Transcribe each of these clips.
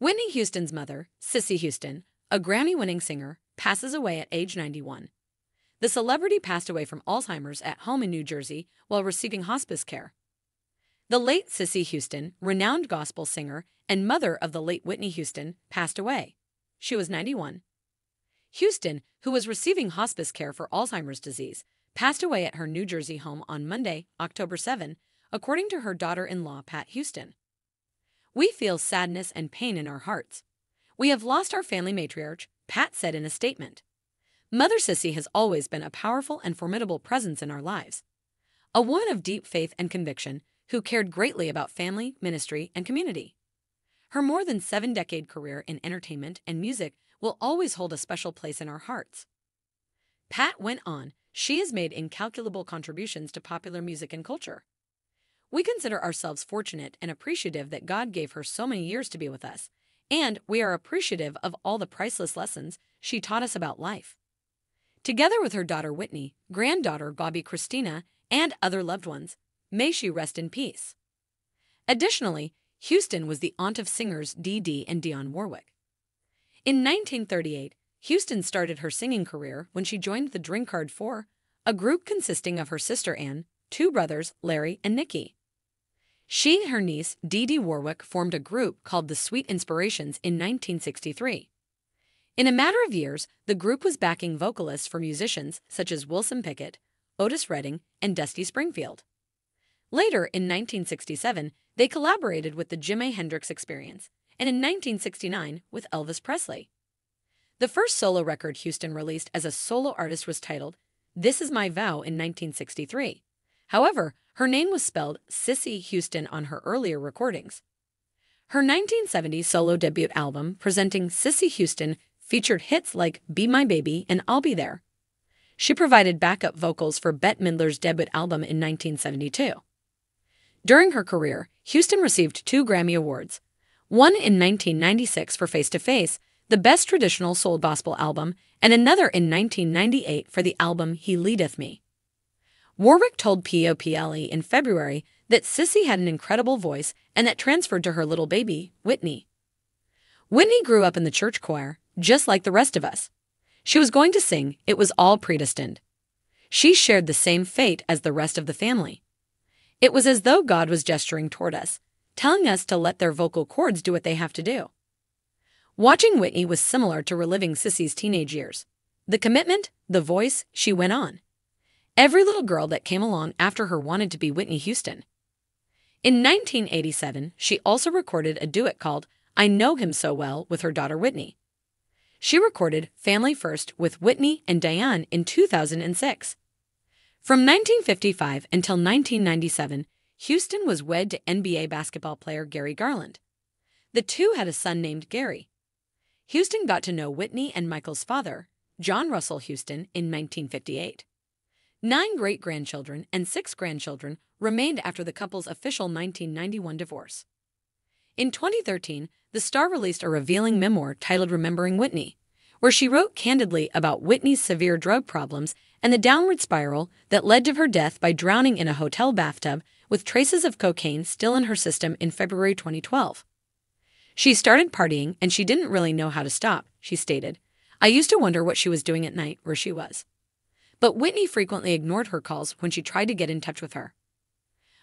Whitney Houston's mother, Cissy Houston, a Grammy winning singer, passes away at age 91. The celebrity passed away from Alzheimer's at home in New Jersey while receiving hospice care. The late Cissy Houston, renowned gospel singer and mother of the late Whitney Houston, passed away. She was 91. Houston, who was receiving hospice care for Alzheimer's disease, passed away at her New Jersey home on Monday, October 7, according to her daughter in law, Pat Houston. We feel sadness and pain in our hearts. We have lost our family matriarch, Pat said in a statement. Mother Cissy has always been a powerful and formidable presence in our lives. A woman of deep faith and conviction who cared greatly about family, ministry, and community. Her more than seven decade career in entertainment and music will always hold a special place in our hearts. Pat went on, she has made incalculable contributions to popular music and culture. We consider ourselves fortunate and appreciative that God gave her so many years to be with us, and we are appreciative of all the priceless lessons she taught us about life. Together with her daughter Whitney, granddaughter Bobbi Kristina, and other loved ones, may she rest in peace. Additionally, Houston was the aunt of singers Dee Dee and Dionne Warwick. In 1938, Houston started her singing career when she joined the Drinkard Four, a group consisting of her sister Ann, two brothers, Larry and Nicky. She and her niece, Dee Dee Warwick, formed a group called the Sweet Inspirations in 1963. In a matter of years, the group was backing vocalists for musicians such as Wilson Pickett, Otis Redding, and Dusty Springfield. Later, in 1967, they collaborated with the Jimi Hendrix Experience, and in 1969 with Elvis Presley. The first solo record Houston released as a solo artist was titled This Is My Vow in 1963. However, her name was spelled Sissy Houston on her earlier recordings. Her 1970 solo debut album, presenting Cissy Houston, featured hits like Be My Baby and I'll Be There. She provided backup vocals for Bette Midler's debut album in 1972. During her career, Houston received two Grammy Awards one in 1996 for Face to Face, the best traditional soul gospel album, and another in 1998 for the album He Leadeth Me. Warwick told PEOPLE in February that Cissy had an incredible voice and that transferred to her little baby, Whitney. Whitney grew up in the church choir, just like the rest of us. She was going to sing, it was all predestined. She shared the same fate as the rest of the family. It was as though God was gesturing toward us, telling us to let their vocal cords do what they have to do. Watching Whitney was similar to reliving Cissy's teenage years. The commitment, the voice, she went on. Every little girl that came along after her wanted to be Whitney Houston. In 1987, she also recorded a duet called I Know Him So Well with her daughter Whitney. She recorded Family First with Whitney and Diane in 2006. From 1955 until 1997, Houston was wed to NBA basketball player Gary Garland. The two had a son named Gary. Houston got to know Whitney and Michael's father, John Russell Houston, in 1958. Nine great grandchildren and six grandchildren remained after the couple's official 1991 divorce. In 2013, the star released a revealing memoir titled Remembering Whitney, where she wrote candidly about Whitney's severe drug problems and the downward spiral that led to her death by drowning in a hotel bathtub with traces of cocaine still in her system in February 2012. She started partying and she didn't really know how to stop, she stated. I used to wonder what she was doing at night where she was. But Whitney frequently ignored her calls when she tried to get in touch with her.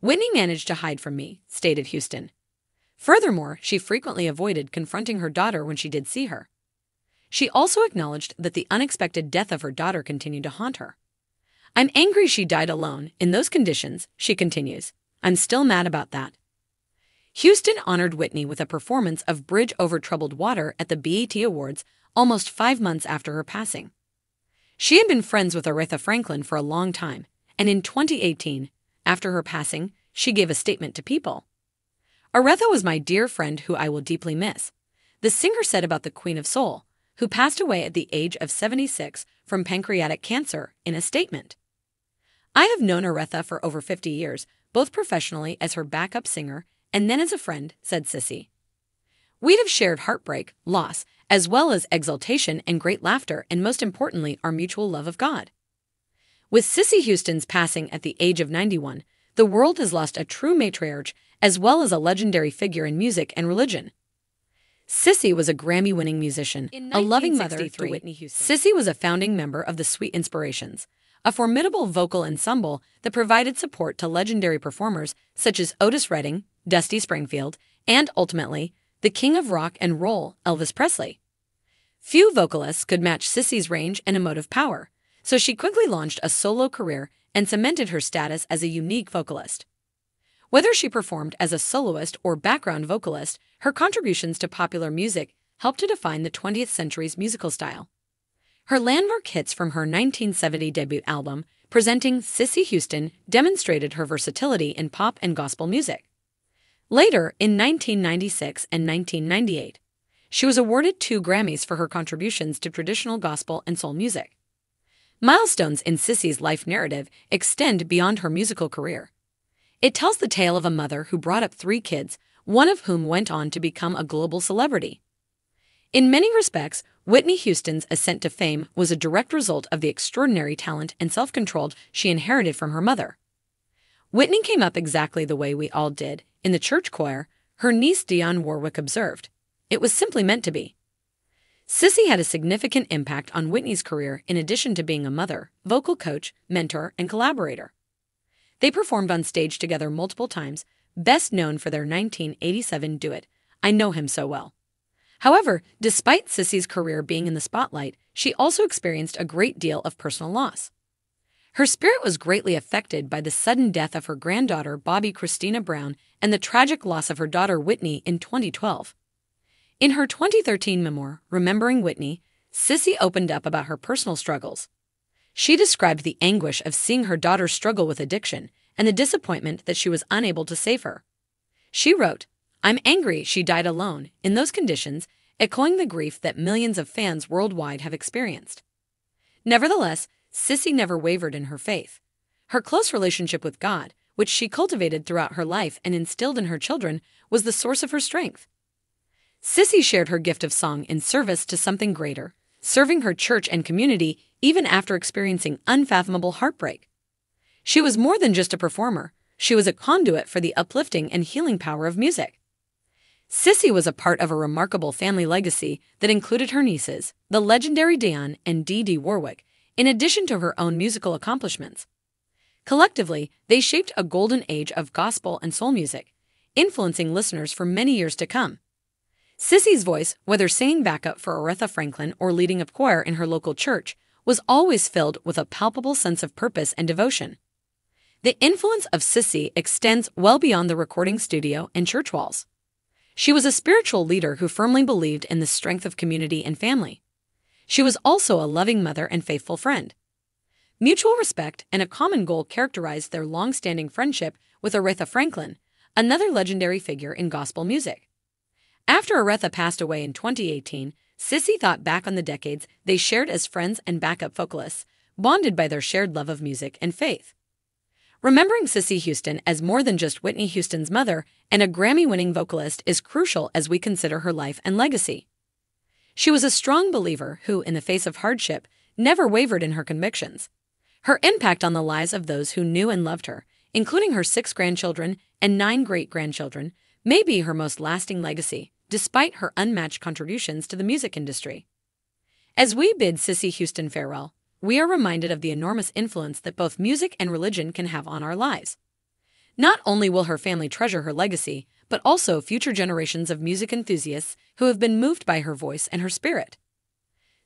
Whitney managed to hide from me, stated Houston. Furthermore, she frequently avoided confronting her daughter when she did see her. She also acknowledged that the unexpected death of her daughter continued to haunt her. I'm angry she died alone. In those conditions, she continues. I'm still mad about that. Houston honored Whitney with a performance of Bridge Over Troubled Water at the BET Awards almost five months after her passing. She had been friends with Aretha Franklin for a long time, and in 2018, after her passing, she gave a statement to People. Aretha was my dear friend who I will deeply miss. The singer said about the Queen of Soul, who passed away at the age of 76 from pancreatic cancer, in a statement. I have known Aretha for over 50 years, both professionally as her backup singer and then as a friend, said Cissy. We'd have shared heartbreak, loss, as well as exultation and great laughter, and most importantly, our mutual love of God. With Cissy Houston's passing at the age of 91, the world has lost a true matriarch as well as a legendary figure in music and religion. Cissy was a Grammy winning musician, a loving mother to Whitney Houston. Cissy was a founding member of the Sweet Inspirations, a formidable vocal ensemble that provided support to legendary performers such as Otis Redding, Dusty Springfield, and ultimately, the king of rock and roll, Elvis Presley. Few vocalists could match Cissy's range and emotive power, so she quickly launched a solo career and cemented her status as a unique vocalist. Whether she performed as a soloist or background vocalist, her contributions to popular music helped to define the 20th century's musical style. Her landmark hits from her 1970 debut album, presenting Sissy Houston, demonstrated her versatility in pop and gospel music. Later, in 1996 and 1998, she was awarded two Grammys for her contributions to traditional gospel and soul music. Milestones in Cissy's life narrative extend beyond her musical career. It tells the tale of a mother who brought up three kids, one of whom went on to become a global celebrity. In many respects, Whitney Houston's ascent to fame was a direct result of the extraordinary talent and self control she inherited from her mother. Whitney came up exactly the way we all did, in the church choir, her niece Dionne Warwick observed. It was simply meant to be. Cissy had a significant impact on Whitney's career in addition to being a mother, vocal coach, mentor, and collaborator. They performed on stage together multiple times, best known for their 1987 duet, I Know Him So Well. However, despite Cissy's career being in the spotlight, she also experienced a great deal of personal loss. Her spirit was greatly affected by the sudden death of her granddaughter, Bobbi Kristina Brown, and the tragic loss of her daughter, Whitney, in 2012. In her 2013 memoir, Remembering Whitney, Cissy opened up about her personal struggles. She described the anguish of seeing her daughter struggle with addiction and the disappointment that she was unable to save her. She wrote, I'm angry she died alone, in those conditions, echoing the grief that millions of fans worldwide have experienced. Nevertheless, Cissy never wavered in her faith. Her close relationship with God, which she cultivated throughout her life and instilled in her children, was the source of her strength. Cissy shared her gift of song in service to something greater, serving her church and community even after experiencing unfathomable heartbreak. She was more than just a performer, she was a conduit for the uplifting and healing power of music. Cissy was a part of a remarkable family legacy that included her nieces, the legendary Dionne and Dee Dee Warwick, in addition to her own musical accomplishments. Collectively, they shaped a golden age of gospel and soul music, influencing listeners for many years to come. Cissy's voice, whether singing backup for Aretha Franklin or leading a choir in her local church, was always filled with a palpable sense of purpose and devotion. The influence of Sissy extends well beyond the recording studio and church walls. She was a spiritual leader who firmly believed in the strength of community and family. She was also a loving mother and faithful friend. Mutual respect and a common goal characterized their long standing friendship with Aretha Franklin, another legendary figure in gospel music. After Aretha passed away in 2018, Cissy thought back on the decades they shared as friends and backup vocalists, bonded by their shared love of music and faith. Remembering Cissy Houston as more than just Whitney Houston's mother and a Grammy winning vocalist is crucial as we consider her life and legacy. She was a strong believer who, in the face of hardship, never wavered in her convictions. Her impact on the lives of those who knew and loved her, including her six grandchildren and nine great grandchildren, may be her most lasting legacy, despite her unmatched contributions to the music industry. As we bid Cissy Houston farewell, we are reminded of the enormous influence that both music and religion can have on our lives. Not only will her family treasure her legacy, but also future generations of music enthusiasts who have been moved by her voice and her spirit.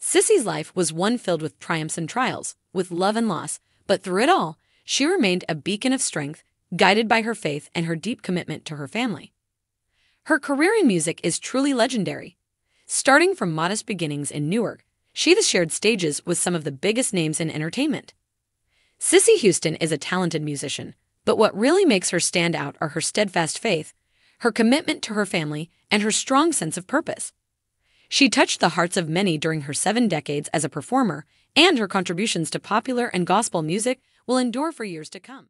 Cissy's life was one filled with triumphs and trials, with love and loss, but through it all, she remained a beacon of strength, guided by her faith and her deep commitment to her family. Her career in music is truly legendary. Starting from modest beginnings in Newark, she has shared stages with some of the biggest names in entertainment. Sissy Houston is a talented musician, but what really makes her stand out are her steadfast faith, her commitment to her family, and her strong sense of purpose. She touched the hearts of many during her seven decades as a performer, and her contributions to popular and gospel music will endure for years to come.